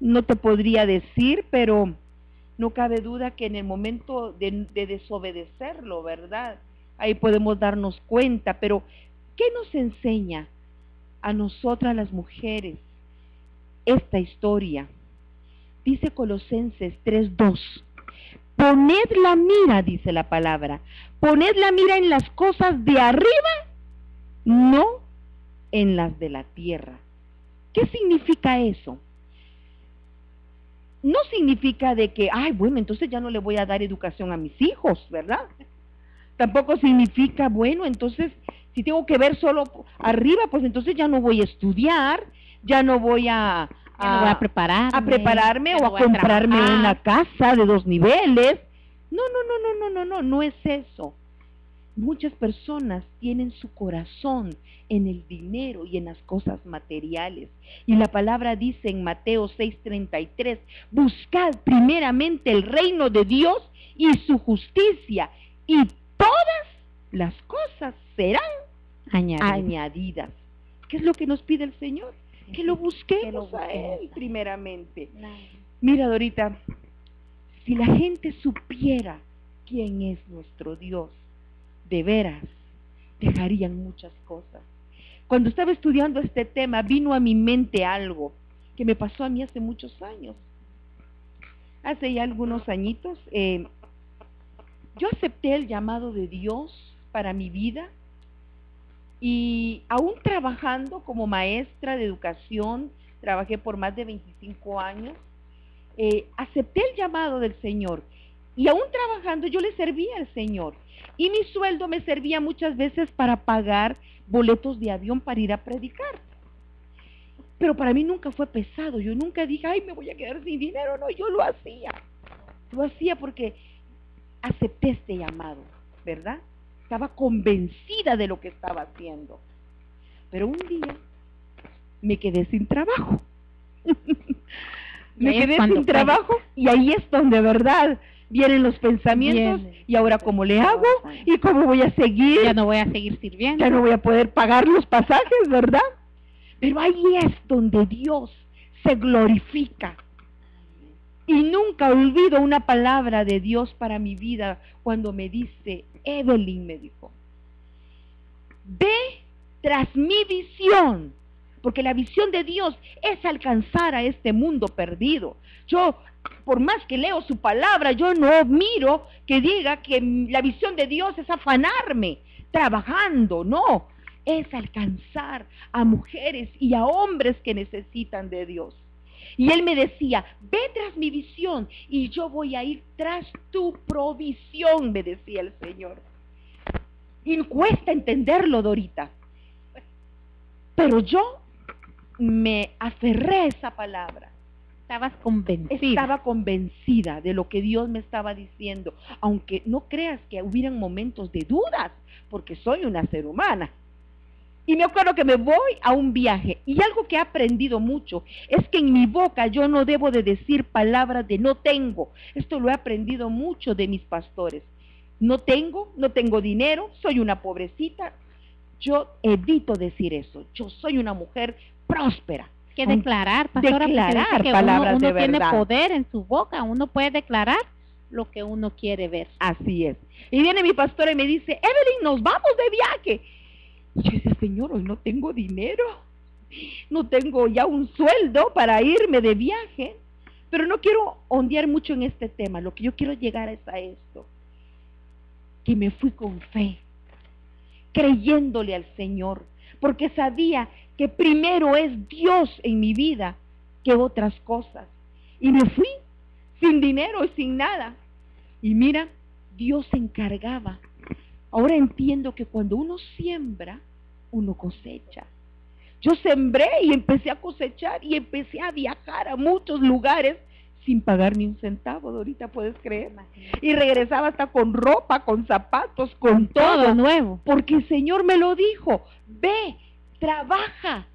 A: no te podría decir, pero no cabe duda que en el momento de, de desobedecerlo, ¿verdad? Ahí podemos darnos cuenta, pero ¿qué nos enseña a nosotras las mujeres esta historia? Dice Colosenses 3:2. Poned la mira, dice la palabra. Poned la mira en las cosas de arriba, no en las de la tierra. ¿Qué significa eso? No significa de que, ay, bueno, entonces ya no le voy a dar educación a mis hijos, ¿verdad? Tampoco significa, bueno, entonces si tengo que ver solo arriba, pues entonces ya no voy a estudiar, ya no voy a,
B: Ya no voy a prepararme.
A: a o
B: no
A: a comprarme una casa de dos niveles. No, no, no, no, no, no, no, no es eso. Muchas personas tienen su corazón en el dinero y en las cosas materiales. Y la palabra dice en Mateo 6:33, buscad primeramente el reino de Dios y su justicia, y todas las cosas serán añadidas. ¿Qué es lo que nos pide el Señor? Que lo busquemos
B: Que lo
A: a. Él primeramente. Mira, Dorita, si la gente supiera quién es nuestro Dios, de veras, dejarían muchas cosas. Cuando estaba estudiando este tema, vino a mi mente algo que me pasó a mí hace muchos años. Hace ya algunos añitos, eh, yo acepté el llamado de Dios para mi vida Y aún trabajando como maestra de educación, trabajé por más de 25 años, eh, acepté el llamado del Señor. Y aún trabajando yo le servía al Señor. Y mi sueldo me servía muchas veces para pagar boletos de avión para ir a predicar. Pero para mí nunca fue pesado. Yo nunca dije, ay, me voy a quedar sin dinero. No, yo lo hacía. Lo hacía porque acepté este llamado, ¿verdad? Estaba convencida de lo que estaba haciendo. Pero un día me quedé sin trabajo. me quedé sin trabajo y ahí es donde, ¿verdad? Vienen los pensamientos y ahora cómo le hago y cómo voy a seguir.
B: Ya no voy a seguir sirviendo.
A: Ya no voy a poder pagar los pasajes, ¿verdad? Pero ahí es donde Dios se glorifica. Y nunca olvido una palabra de Dios para mi vida cuando me dice, Evelyn me dijo, ve tras mi visión, porque la visión de Dios es alcanzar a este mundo perdido. Yo, por más que leo su palabra, yo no miro que diga que la visión de Dios es afanarme trabajando, no, es alcanzar a mujeres y a hombres que necesitan de Dios. Y él me decía, ve tras mi visión y yo voy a ir tras tu provisión, me decía el Señor. Y cuesta entenderlo, Dorita. Pero yo me aferré a esa palabra.
B: Estabas convencida.
A: Estaba convencida de lo que Dios me estaba diciendo, aunque no creas que hubieran momentos de dudas, porque soy una ser humana. Y me acuerdo que me voy a un viaje y algo que he aprendido mucho es que en mi boca yo no debo de decir palabras de no tengo. Esto lo he aprendido mucho de mis pastores. No tengo, no tengo dinero, soy una pobrecita. Yo evito decir eso. Yo soy una mujer próspera.
B: Que declarar, pastora,
A: declarar palabras
B: uno,
A: uno
B: tiene poder en su boca, uno puede declarar lo que uno quiere ver.
A: Así es. Y viene mi pastora y me dice, Evelyn, nos vamos de viaje. Y yo decía, Señor, hoy no tengo dinero, no tengo ya un sueldo para irme de viaje, pero no quiero ondear mucho en este tema, lo que yo quiero llegar es a esto, que me fui con fe, creyéndole al Señor, porque sabía que primero es Dios en mi vida que otras cosas. Y me fui sin dinero y sin nada. Y mira, Dios se encargaba Ahora entiendo que cuando uno siembra, uno cosecha. Yo sembré y empecé a cosechar y empecé a viajar a muchos lugares sin pagar ni un centavo, ahorita puedes creer. Y regresaba hasta con ropa, con zapatos, con, todo,
B: todo nuevo.
A: Porque el Señor me lo dijo, ve, trabaja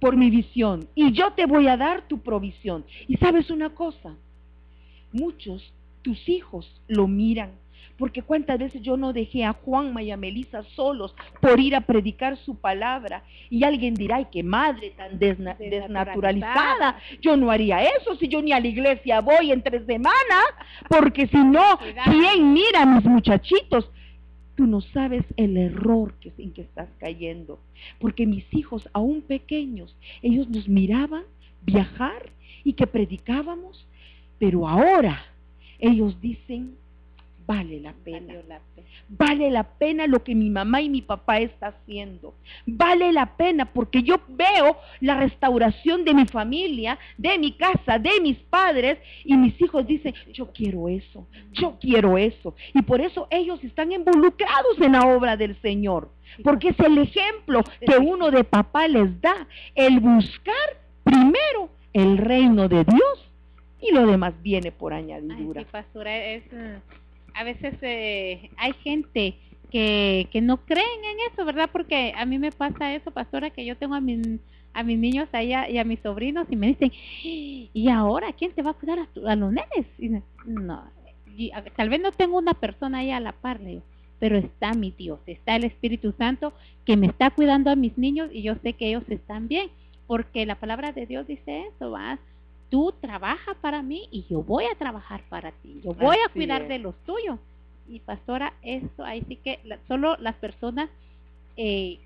A: por mi visión y yo te voy a dar tu provisión. Y sabes una cosa, muchos, tus hijos lo miran porque cuántas veces yo no dejé a Juanma y a Melisa solos por ir a predicar su palabra. Y alguien dirá, ay, qué madre tan desnaturalizada. Yo no haría eso si yo ni a la iglesia voy entre semanas, porque si no, ¿quién mira a mis muchachitos? Tú no sabes el error que, en que estás cayendo. Porque mis hijos, aún pequeños, ellos nos miraban viajar y que predicábamos, pero ahora ellos dicen, vale la pena. Vale la pena lo que mi mamá y mi papá está haciendo. Vale la pena porque yo veo la restauración de mi familia, de mi casa, de mis padres y mis hijos dicen, yo quiero eso, yo quiero eso. Y por eso ellos están involucrados en la obra del Señor. Porque es el ejemplo que uno de papá les da, el buscar primero el reino de Dios y lo demás viene por añadidura.
B: Ay, pastora, es, a veces eh, hay gente que, que no creen en eso, ¿verdad? Porque a mí me pasa eso, pastora, que yo tengo a mis, a mis niños allá y a mis sobrinos y me dicen, ¿y ahora quién te va a cuidar a, los nenes? Y no, tal vez no tengo una persona ahí a la par, pero está mi Dios, está el Espíritu Santo que me está cuidando a mis niños y yo sé que ellos están bien, porque la palabra de Dios dice eso, va tú trabajas para mí y yo voy a trabajar para ti. Yo voy a cuidar de los tuyos. Y pastora, eso ahí sí que solo las personas eh,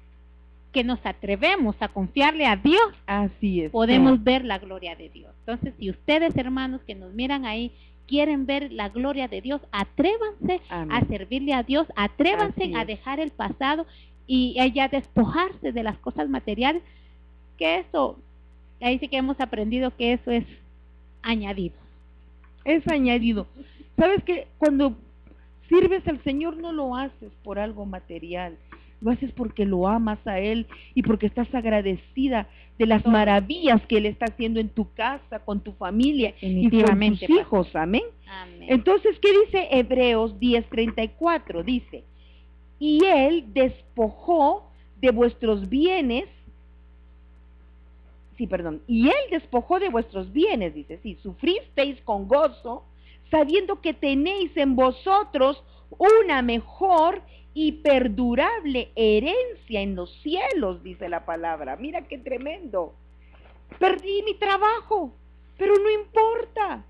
B: que nos atrevemos a confiarle a Dios,
A: así es,
B: podemos ver la gloria de Dios. Entonces, si ustedes hermanos que nos miran ahí quieren ver la gloria de Dios, atrévanse a servirle a Dios, atrévanse a dejar el pasado y ella despojarse de las cosas materiales, que eso, ahí sí que hemos aprendido que eso es añadido.
A: Es añadido. ¿Sabes que Cuando sirves al Señor no lo haces por algo material, lo haces porque lo amas a Él y porque estás agradecida de las maravillas que Él está haciendo en tu casa, con tu familia y con tus hijos. Amén. Entonces, ¿qué dice Hebreos 10:34? Dice, y Él despojó de vuestros bienes, sí, perdón, y Él despojó de vuestros bienes, dice, sí, sufristeis con gozo, sabiendo que tenéis en vosotros una mejor y perdurable herencia en los cielos, dice la palabra. Mira qué tremendo. Perdí mi trabajo, pero no importa.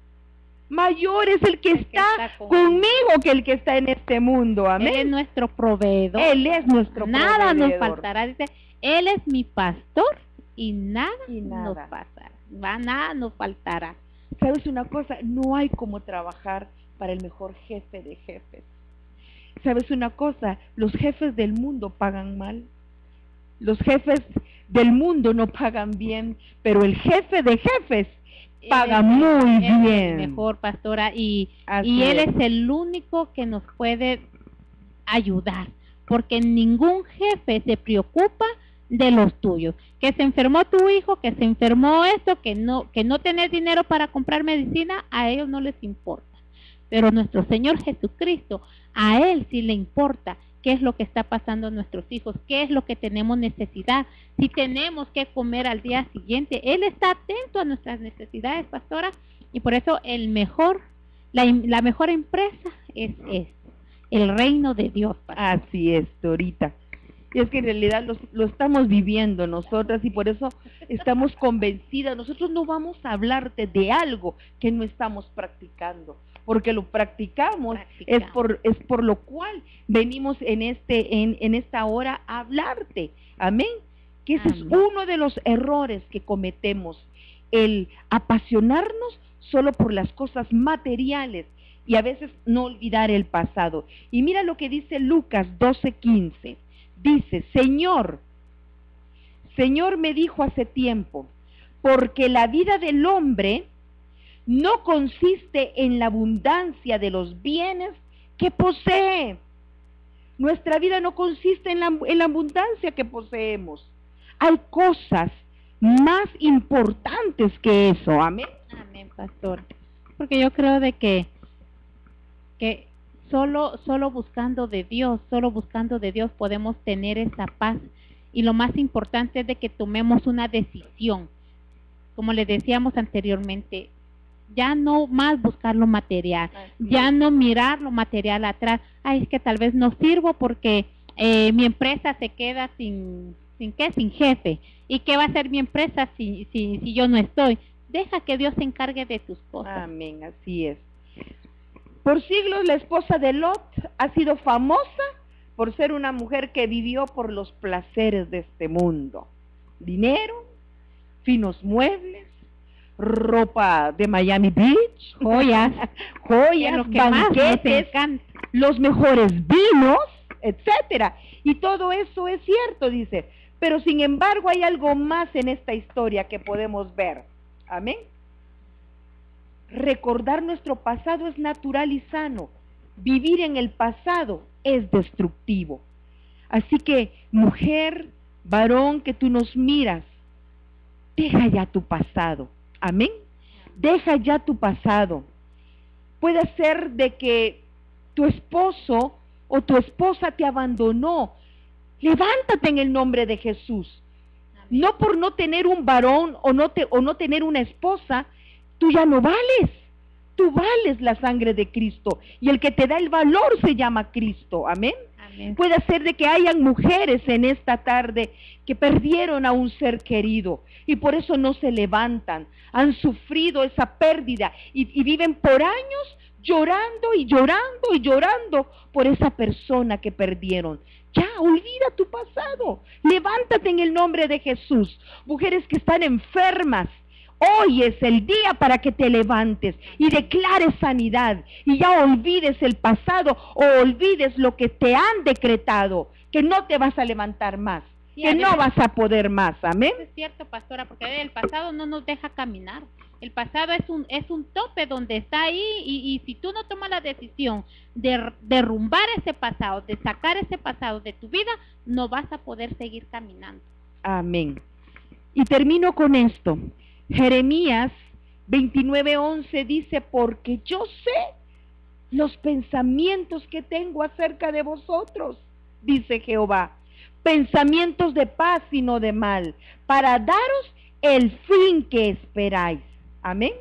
A: Mayor es el que, está, conmigo que el que está en este mundo. Amén.
B: Él es nuestro proveedor.
A: Él es nuestro
B: nada Nada nos faltará. Dice, Él es mi pastor y nada, nos pasará. nada nos faltará.
A: ¿Sabes una cosa? No hay como trabajar para el mejor jefe de jefes. ¿Sabes una cosa? Los jefes del mundo pagan mal. Los jefes del mundo no pagan bien, pero el jefe de jefes paga muy bien.
B: mejor, pastora, y, y él es. el único que nos puede ayudar, porque ningún jefe se preocupa de los tuyos. Que se enfermó tu hijo, que se enfermó esto, que no, que no tener dinero para comprar medicina, a ellos no les importa. Pero nuestro Señor Jesucristo, a Él sí le importa qué es lo que está pasando a nuestros hijos, qué es lo que tenemos necesidad, si tenemos que comer al día siguiente. Él está atento a nuestras necesidades, pastora, y por eso el mejor, la, la mejor empresa es esto, el reino de Dios.
A: Así es, Torita. Y es que en realidad lo, estamos viviendo nosotras y por eso estamos convencidas. Nosotros no vamos a hablarte de algo que no estamos practicando, porque lo practicamos, es por es por lo cual venimos en este en, en esta hora a hablarte. Amén. Que ese es uno de los errores que cometemos, el apasionarnos solo por las cosas materiales y a veces no olvidar el pasado. Y mira lo que dice Lucas 12:15 dice, Señor, Señor me dijo hace tiempo, porque la vida del hombre no consiste en la abundancia de los bienes que posee. Nuestra vida no consiste en la, en la abundancia que poseemos. Hay cosas más importantes que eso. Amén.
B: Amén, pastor. Porque yo creo de que, que solo, solo buscando de Dios, solo buscando de Dios podemos tener esa paz. Y lo más importante es de que tomemos una decisión. Como le decíamos anteriormente, ya no más buscar lo material, ya no mirar lo material atrás. Ay, es que tal vez no sirvo porque eh, mi empresa se queda sin, sin qué, sin jefe. ¿Y qué va a hacer mi empresa si, si, si yo no estoy? Deja que Dios se encargue de tus cosas.
A: Amén, así es. Por siglos la esposa de Lot ha sido famosa por ser una mujer que vivió por los placeres de este mundo. Dinero, finos muebles, ropa de Miami Beach, joyas, joyas, banquetes, los mejores vinos, etcétera. Y todo eso es cierto, dice. Pero sin embargo hay algo más en esta historia que podemos ver. Amén recordar nuestro pasado es natural y sano. Vivir en el pasado es destructivo. Así que, mujer, varón que tú nos miras, deja ya tu pasado. Amén. Deja ya tu pasado. Puede ser de que tu esposo o tu esposa te abandonó. Levántate en el nombre de Jesús. No por no tener un varón o no, te, o no tener una esposa, tú ya no vales. Tú vales la sangre de Cristo y el que te da el valor se llama Cristo. Amén. Puede ser de que hayan mujeres en esta tarde que perdieron a un ser querido y por eso no se levantan. Han sufrido esa pérdida y, y viven por años llorando y llorando y llorando por esa persona que perdieron. Ya, olvida tu pasado. Levántate en el nombre de Jesús. Mujeres que están enfermas, Hoy es el día para que te levantes y declares sanidad y ya olvides el pasado o olvides lo que te han decretado que no te vas a levantar más,
B: Sí,
A: que no vas a poder más. Amén.
B: Eso es cierto, pastora, porque el pasado no nos deja caminar. El pasado es un es un tope donde está ahí y, y si tú no tomas la decisión de derrumbar ese pasado, de sacar ese pasado de tu vida, no vas a poder seguir caminando.
A: Amén. Y termino con esto. Jeremías 29:11 dice, porque yo sé los pensamientos que tengo acerca de vosotros, dice Jehová, pensamientos de paz y no de mal, para daros el fin que esperáis. Amén.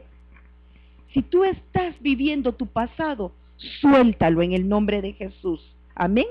A: Si tú estás viviendo tu pasado, suéltalo en el nombre de Jesús. Amén.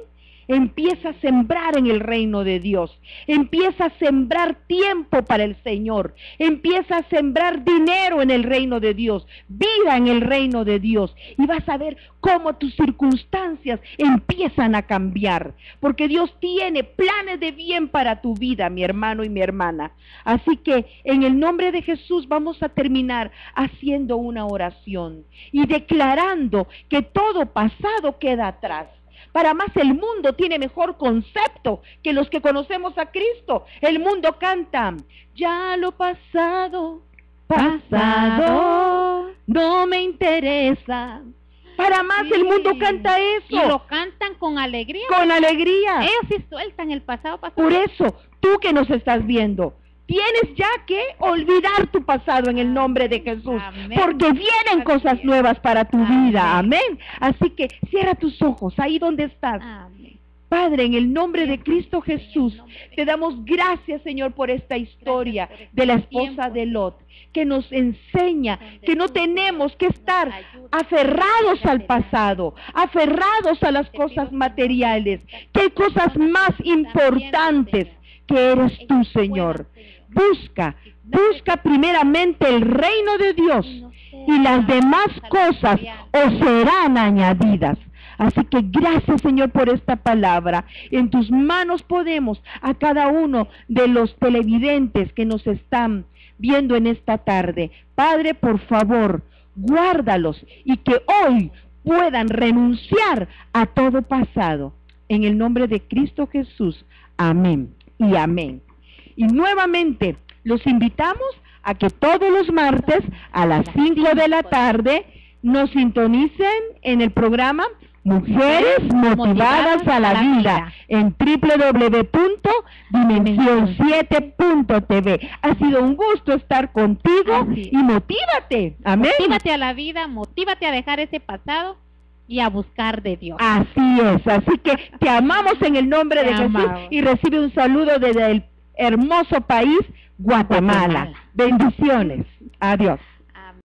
A: Empieza a sembrar en el reino de Dios. Empieza a sembrar tiempo para el Señor. Empieza a sembrar dinero en el reino de Dios. Vida en el reino de Dios. Y vas a ver cómo tus circunstancias empiezan a cambiar. Porque Dios tiene planes de bien para tu vida, mi hermano y mi hermana. Así que en el nombre de Jesús vamos a terminar haciendo una oración y declarando que todo pasado queda atrás. Para más el mundo tiene mejor concepto que los que conocemos a Cristo. El mundo canta, ya lo pasado, pasado, no me interesa. Para más el mundo canta
B: Y
A: eso,
B: lo cantan con alegría.
A: con alegría.
B: Ellos sí sueltan el pasado, pastor.
A: Por eso, tú que nos estás viendo, tienes ya que olvidar tu pasado en el nombre de Jesús,
B: Amén.
A: porque vienen cosas nuevas para tu
B: Amén.
A: vida. Amén. Así que cierra tus ojos ahí donde estás.
B: Amén.
A: Padre, en el nombre de Cristo Jesús, te damos gracias, Señor, por esta historia
B: este
A: de la esposa de Lot, que nos enseña que no tenemos que estar aferrados al pasado, aferrados a las cosas materiales,
B: que
A: hay cosas más importantes que eres tú, Señor. Busca, busca primeramente el reino de Dios
B: y
A: las demás cosas os serán añadidas. Así que gracias Señor por esta palabra. En tus manos podemos a cada uno de los televidentes que nos están viendo en esta tarde. Padre, por favor, guárdalos y que hoy puedan renunciar a todo pasado. En el nombre de Cristo Jesús. Amén y amén. Y nuevamente los invitamos a que todos los martes a las 5 de la tarde nos sintonicen en el programa Mujeres Motivadas a la Vida en www.dimensión7.tv. Ha sido un gusto estar contigo
B: es.
A: y motívate. Amén.
B: Motívate a la vida, motívate a dejar ese pasado y a buscar de Dios.
A: Así es, así que te amamos en el nombre
B: Te
A: de Jesús y recibe un saludo desde el hermoso país Guatemala.
B: Guatemala.
A: Bendiciones. Adiós.